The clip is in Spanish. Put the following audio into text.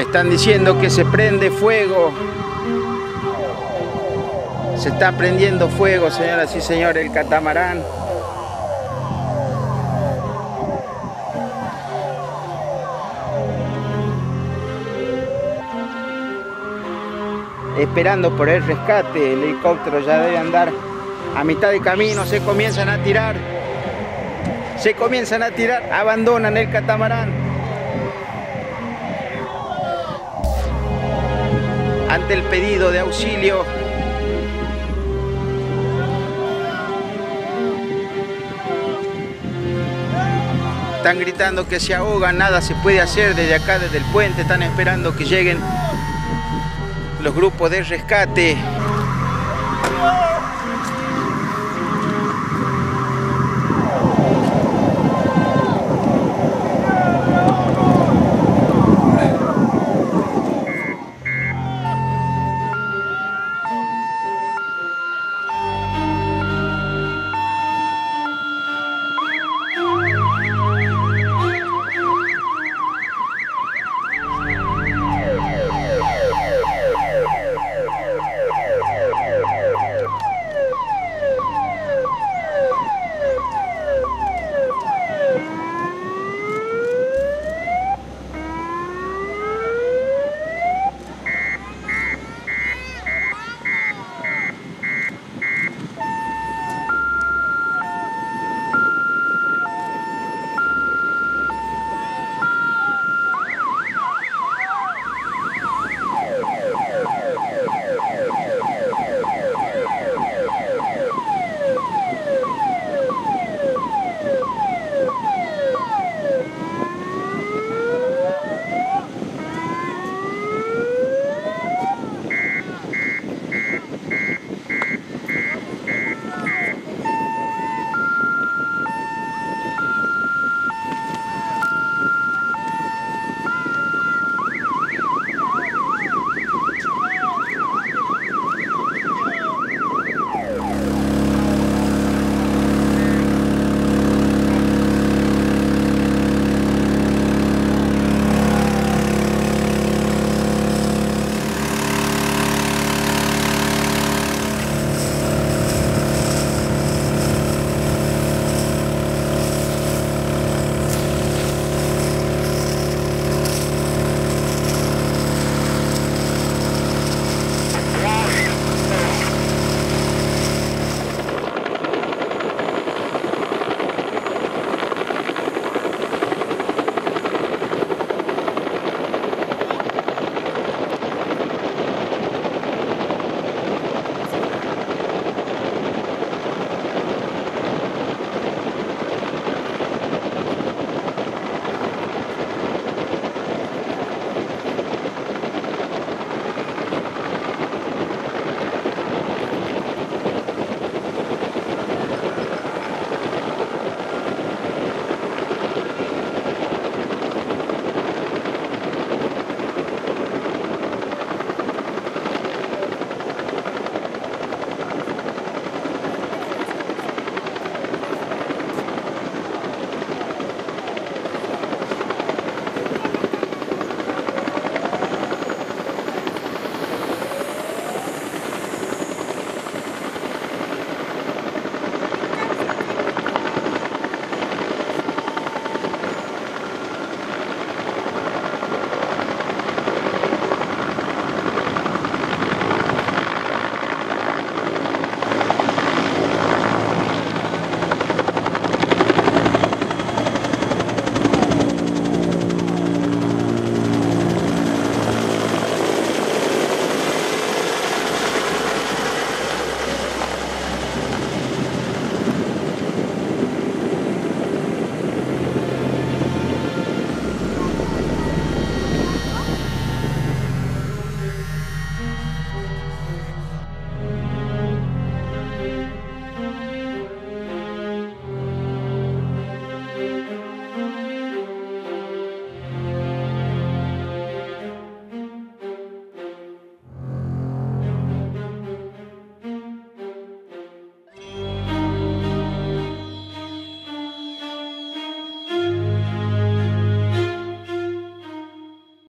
Están diciendo que se prende fuego. Se está prendiendo fuego, señoras y señores, el catamarán. Esperando por el rescate, el helicóptero ya debe andar a mitad de camino, se comienzan a tirar. Se comienzan a tirar, abandonan el catamarán. El pedido de auxilio Están gritando que se ahogan, nada se puede hacer desde acá, desde el puente. Están esperando que lleguen los grupos de rescate